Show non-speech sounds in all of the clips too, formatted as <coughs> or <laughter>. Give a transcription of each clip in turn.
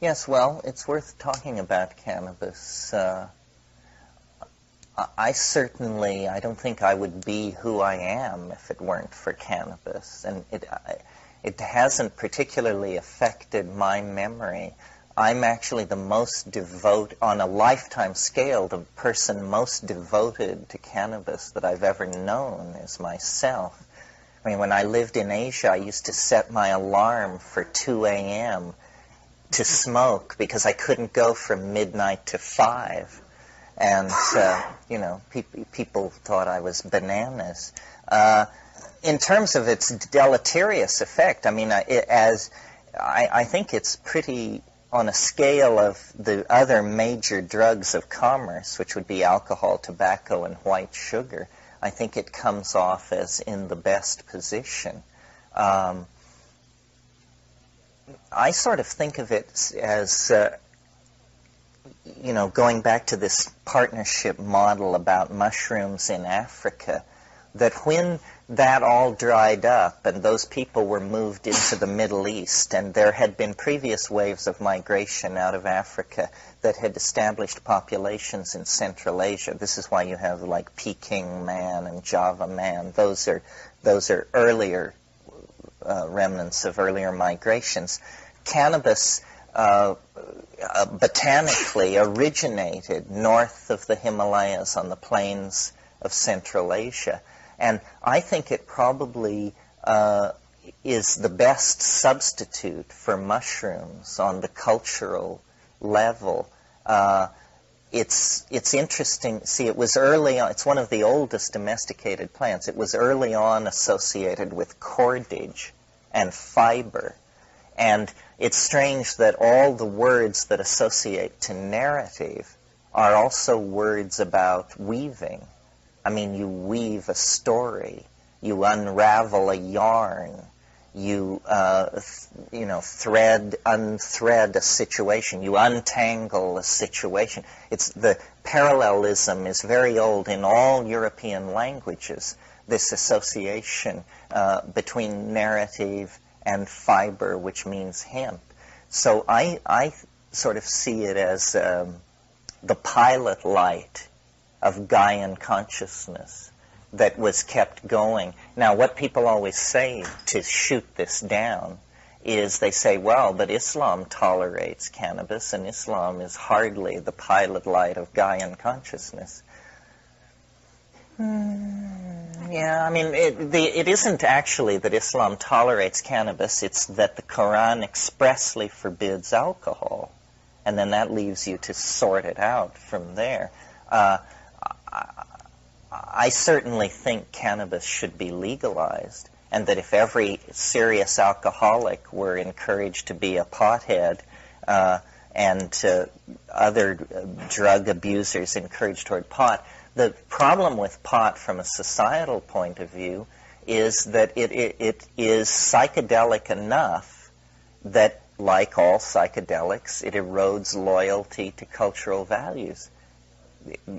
Yes, well, it's worth talking about cannabis. Uh, I certainly, I don't think I would be who I am if it weren't for cannabis, and it it hasn't particularly affected my memory. I'm actually the most devote, on a lifetime scale, the person most devoted to cannabis that I've ever known is myself. I mean, when I lived in Asia, I used to set my alarm for 2 a.m. to smoke because I couldn't go from midnight to 5 and uh, you know, pe- people thought I was bananas. Uh, in terms of its deleterious effect, I mean, it, as I, I, think it's pretty on a scale of the other major drugs of commerce, which would be alcohol, tobacco, and white sugar. I think it comes off as in the best position. Um, I sort of think of it as uh, you know, going back to this partnership model about mushrooms in Africa, that when that all dried up and those people were moved into the Middle East and there had been previous waves of migration out of Africa that had established populations in Central Asia. This is why you have like Peking man and Java man. Those are those are earlier uh, remnants of earlier migrations. Cannabis uh, uh, botanically originated north of the Himalayas on the plains of Central Asia. And I think it probably uh, is the best substitute for mushrooms on the cultural level. Uh, it's it's interesting. See, it was early on. It's one of the oldest domesticated plants. It was early on associated with cordage and fiber, and it's strange that all the words that associate to narrative are also words about weaving. I mean, you weave a story, you unravel a yarn, you, uh, you know, thread, unthread a situation, you untangle a situation. It's the parallelism is very old in all European languages. This association uh, between narrative and fiber, which means hemp. So I, I sort of see it as um, the pilot light of Gaian consciousness that was kept going. Now, what people always say to shoot this down is they say, well, but Islam tolerates cannabis, and Islam is hardly the pilot light of Gaian consciousness. Mm, yeah, I mean, it, the, it isn't actually that Islam tolerates cannabis, it's that the Quran expressly forbids alcohol. And then that leaves you to sort it out from there. Uh, I, certainly think cannabis should be legalized, and that if every serious alcoholic were encouraged to be a pothead, uh, and uh, other drug abusers encouraged toward pot, the problem with pot from a societal point of view is that it, it, it is psychedelic enough that, like all psychedelics, it erodes loyalty to cultural values.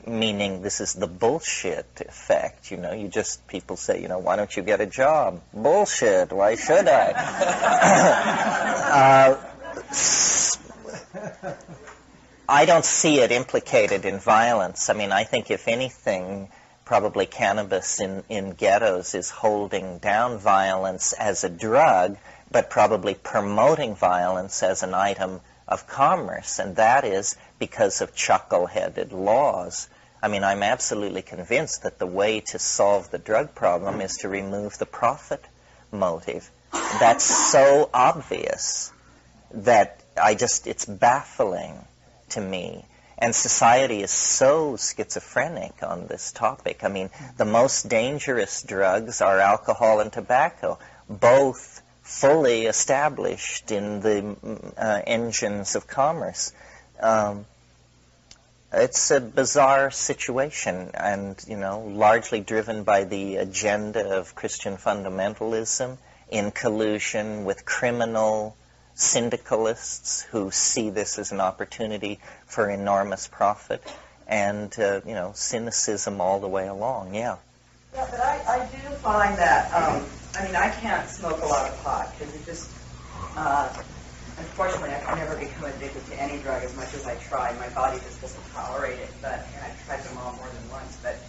Meaning, this is the bullshit effect. You know, you just people say, you know, why don't you get a job? Bullshit. Why should I? <laughs> uh, I don't see it implicated in violence. I mean, I think if anything, probably cannabis in, in ghettos is holding down violence as a drug, but probably promoting violence as an item of commerce, and that is because of chuckle-headed laws. I mean, I'm absolutely convinced that the way to solve the drug problem is to remove the profit motive. That's so obvious that I just, it's baffling to me. And society is so schizophrenic on this topic. I mean, the most dangerous drugs are alcohol and tobacco, both fully established in the uh, engines of commerce. Um, it's a bizarre situation and, you know, largely driven by the agenda of Christian fundamentalism in collusion with criminal syndicalists who see this as an opportunity for enormous profit, and uh, you know cynicism all the way along. Yeah. Yeah, but I, I do find that um, I mean I can't smoke a lot of pot because it just uh, unfortunately, I've never become addicted to any drug as much as I try. My body just doesn't tolerate it. But and I've tried them all more than once. But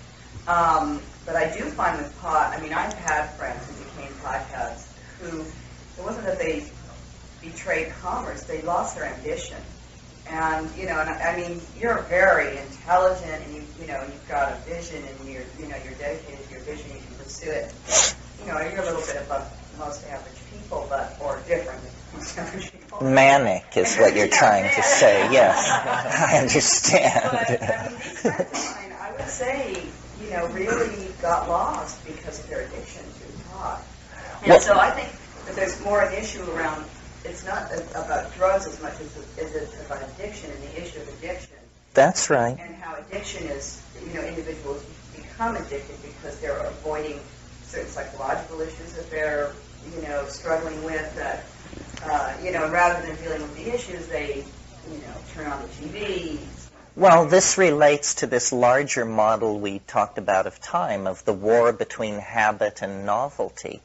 um, but I do find with pot. I mean, I've had friends who became potheads who it wasn't that they betrayed commerce; they lost their ambition. And you know, and I, I mean, you're very intelligent, and you you know, you've got a vision, and you're you know, you're dedicated to your vision. You can pursue it. You know, you're a little bit above most average people, but or different most <laughs> average people. Manic is what you're <laughs> trying to say. Yes, <laughs> I understand. But I mean, these friends of mine, I would say, you know, really got lost because of their addiction to pot. And Well- so I think that there's more an issue around. It's not a- about drugs as much as it- as it's about addiction and the issue of addiction That's right. and how addiction is, you know, individuals become addicted because they're avoiding certain psychological issues that they're, you know, struggling with. That, uh, you know, rather than dealing with the issues, they, you know, turn on the TV. Well, this relates to this larger model we talked about of time, of the war between habit and novelty.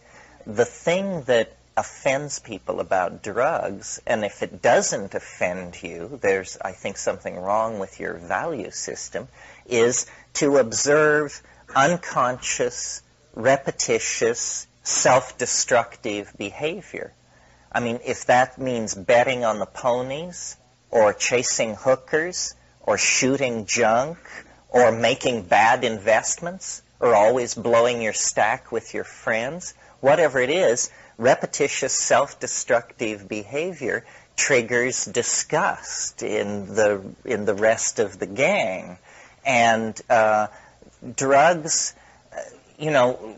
The thing that offends people about drugs, and if it doesn't offend you, there's, I think, something wrong with your value system, is to observe unconscious, repetitious, self-destructive behavior. I mean, if that means betting on the ponies, or chasing hookers, or shooting junk, or making bad investments, or always blowing your stack with your friends, whatever it is, repetitious self-destructive behavior triggers disgust in the in the rest of the gang, and uh, drugs. You know,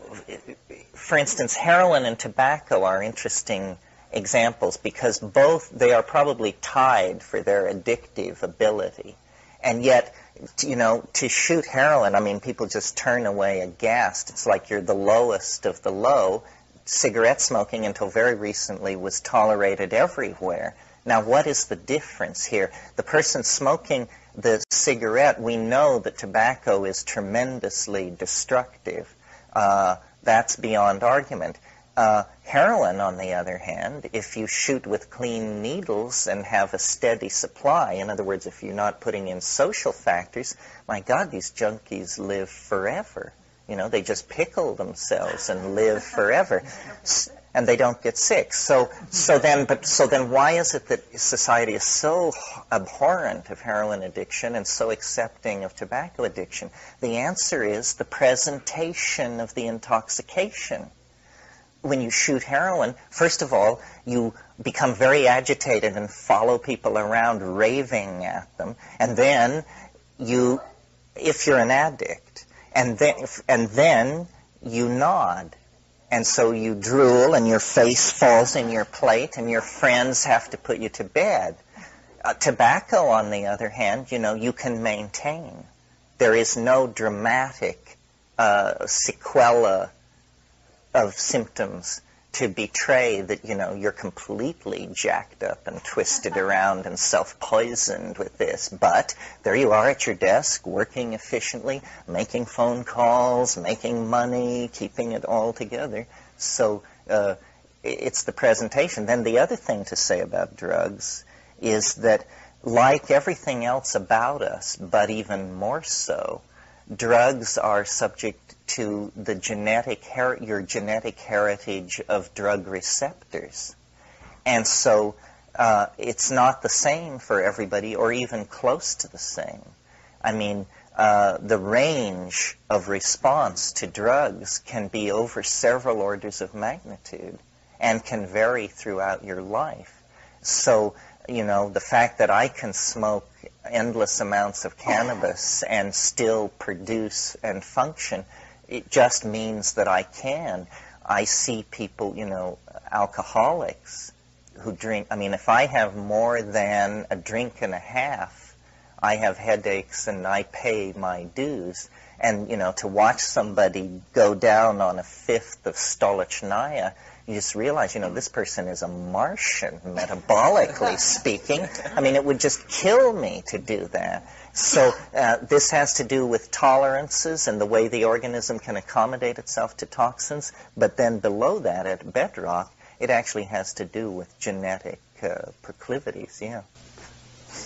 for instance, heroin and tobacco are interesting examples because both they are probably tied for their addictive ability, and yet. You know, to shoot heroin, I mean, people just turn away aghast. It's like you're the lowest of the low, cigarette smoking until very recently was tolerated everywhere. Now, what is the difference here? The person smoking the cigarette, we know that tobacco is tremendously destructive. Uh, that's beyond argument. Uh, heroin, on the other hand, if you shoot with clean needles and have a steady supply, in other words, if you're not putting in social factors, my God, these junkies live forever. You know, they just pickle themselves and live forever, and they don't get sick. So, so mm-hmm. then, but so then, why is it that society is so abhorrent of heroin addiction and so accepting of tobacco addiction? The answer is the presentation of the intoxication. When you shoot heroin, first of all, you become very agitated and follow people around raving at them, and then you, if you're an addict, and then and then you nod and so you drool and your face falls in your plate and your friends have to put you to bed. Uh, tobacco on the other hand you know you can maintain. There is no dramatic uh, sequela of symptoms to betray that you know you're completely jacked up and twisted around and self-poisoned with this but there you are at your desk working efficiently making phone calls making money keeping it all together. So uh, it's the presentation. Then the other thing to say about drugs is that like everything else about us but even more so drugs are subject to the genetic your genetic heritage of drug receptors, and so uh, it's not the same for everybody, or even close to the same. I mean, uh, the range of response to drugs can be over several orders of magnitude, and can vary throughout your life. So, you know, the fact that I can smoke endless amounts of cannabis and still produce and function, it just means that I can. I see people, you know, alcoholics who drink. I mean, if I have more than a drink and a half, I have headaches and I pay my dues. And, you know, to watch somebody go down on a fifth of Stolichnaya, you just realize, you know, this person is a Martian, metabolically <laughs> speaking. I mean, it would just kill me to do that. So uh, this has to do with tolerances and the way the organism can accommodate itself to toxins. But then below that, at bedrock, it actually has to do with genetic uh, proclivities. Yeah.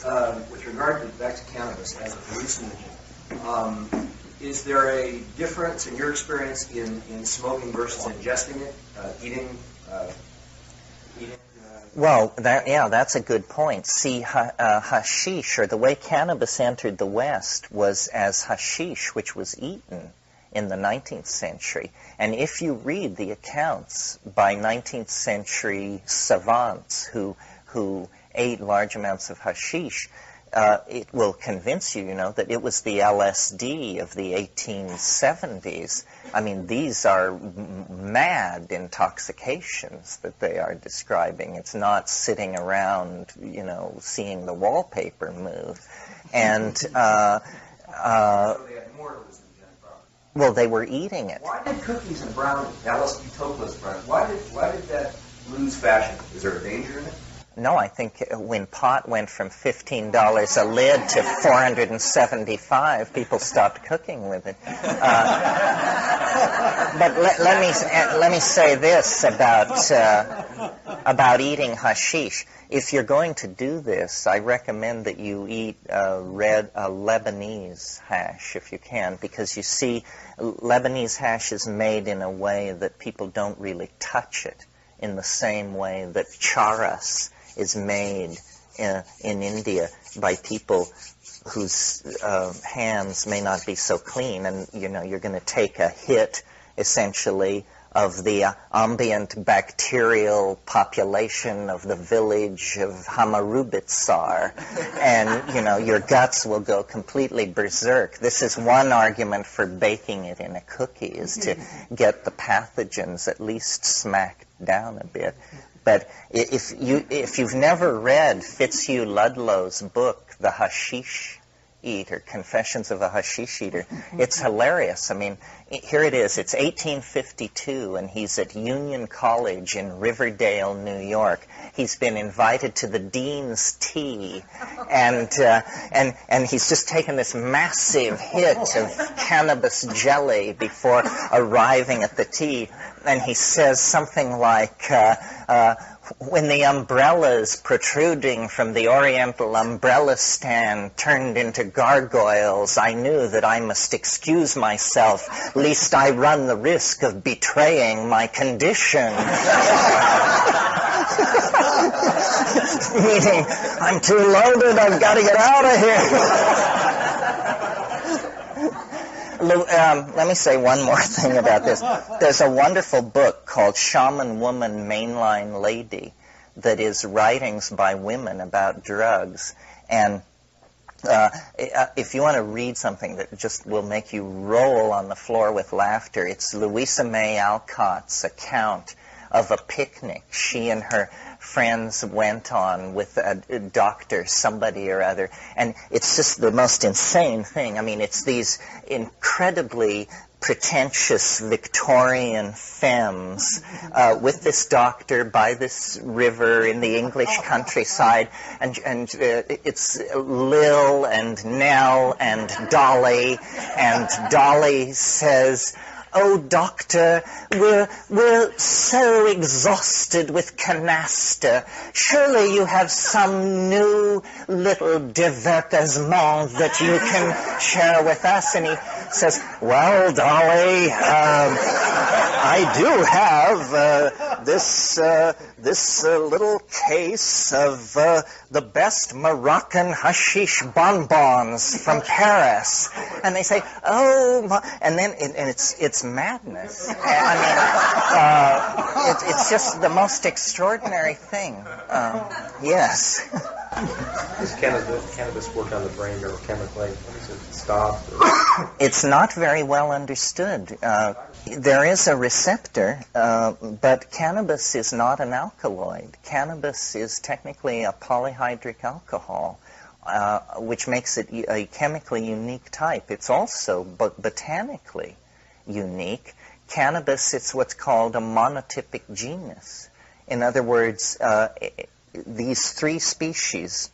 Uh, with regard to back to cannabis as a hallucinogen, um, is there a difference in your experience in, in smoking versus ingesting it, uh, eating, uh, eating? uh, Well, that, yeah, that's a good point. See, ha, uh, hashish, or the way cannabis entered the West, was as hashish, which was eaten in the 19th century. And if you read the accounts by 19th century savants who, who ate large amounts of hashish, uh, it will convince you, you know, that it was the LSD of the 1870s. I mean, these are m- mad intoxications that they are describing. It's not sitting around, you know, seeing the wallpaper move. And, uh, uh, so they had more well, they were eating it. Why did cookies and brownies, Alice B. Toklas brownies, why did, why did that lose fashion? Is there a danger in it? No, I think when pot went from $15 a lid to 475, people stopped cooking with it. Uh, <laughs> but let, let me uh, let me say this about uh, about eating hashish. If you're going to do this, I recommend that you eat uh, red uh, Lebanese hash if you can, because you see, Lebanese hash is made in a way that people don't really touch it in the same way that charas is made in, in India by people whose uh, hands may not be so clean, and you know you're going to take a hit essentially of the uh, ambient bacterial population of the village of Hamarubitsar, <laughs> and you know your guts will go completely berserk. This is one argument for baking it in a cookie is to <laughs> get the pathogens at least smacked down a bit. But if you if you've never read Fitzhugh Ludlow's book, The Hashish Eater, Confessions of a Hashish Eater, it's hilarious. I mean, here it is. It's 1852, and he's at Union College in Riverdale, New York. He's been invited to the dean's tea, <laughs> and uh, and and he's just taken this massive hit of cannabis jelly before arriving at the tea, and he says something like. Uh, uh, when the umbrellas protruding from the oriental umbrella stand turned into gargoyles, I knew that I must excuse myself, lest I run the risk of betraying my condition. <laughs> Meaning, I'm too loaded, I've got to get out of here. Um, let me say one more <laughs> thing about this. There's a wonderful book called Shaman Woman Mainline Lady that is writings by women about drugs. And uh, if you want to read something that just will make you roll on the floor with laughter, it's Louisa May Alcott's account of a picnic she and her friends went on with a, doctor, somebody or other. And it's just the most insane thing. I mean, it's these incredibly pretentious Victorian femmes uh, with this doctor by this river in the English countryside, and and uh, it's Lil and Nell and Dolly, and Dolly says. Oh, doctor, we're, we're so exhausted with canasta. Surely you have some new little divertissement that you can share with us. And he says, well, Dolly, um, I do have uh, this, uh, this uh, little case of uh, the best Moroccan hashish bonbons from Paris. And they say, oh, and then, and and it's, it's madness. I mean, uh, it, it's just the most extraordinary thing. Um, yes. Does cannabis, cannabis work on the brain neurochemically? Is it? Or <coughs> It's not very well understood. Uh, there is a receptor, uh, but cannabis is not an alkaloid. Cannabis is technically a polyhydric alcohol, uh, which makes it a chemically unique type. It's also bot- botanically unique. Cannabis, it's what's called a monotypic genus. In other words, uh, these three species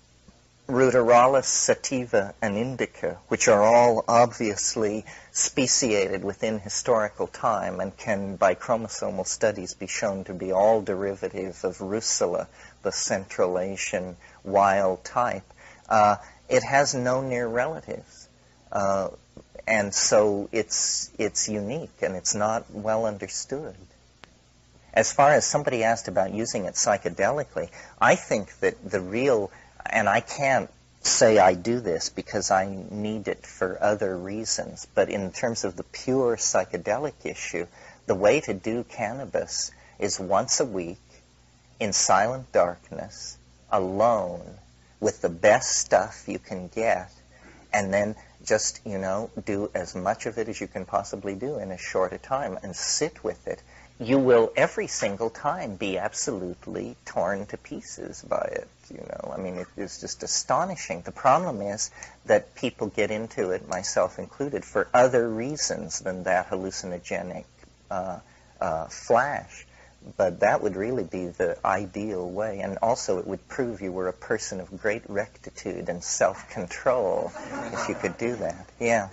Ruderalis, sativa, and indica, which are all obviously speciated within historical time and can, by chromosomal studies, be shown to be all derivative of Russula, the Central Asian wild type, uh, it has no near relatives. Uh, and so it's, it's unique and it's not well understood. As far as somebody asked about using it psychedelically, I think that the real, and I can't say I do this because I need it for other reasons, but in terms of the pure psychedelic issue, the way to do cannabis is once a week in silent darkness, alone, with the best stuff you can get, and then just, you know, do as much of it as you can possibly do in as short a time and sit with it. You will every single time be absolutely torn to pieces by it, you know. I mean, it is just astonishing. The problem is that people get into it, myself included, for other reasons than that hallucinogenic uh, uh, flash. But that would really be the ideal way. And also, it would prove you were a person of great rectitude and self control if you could do that. Yeah.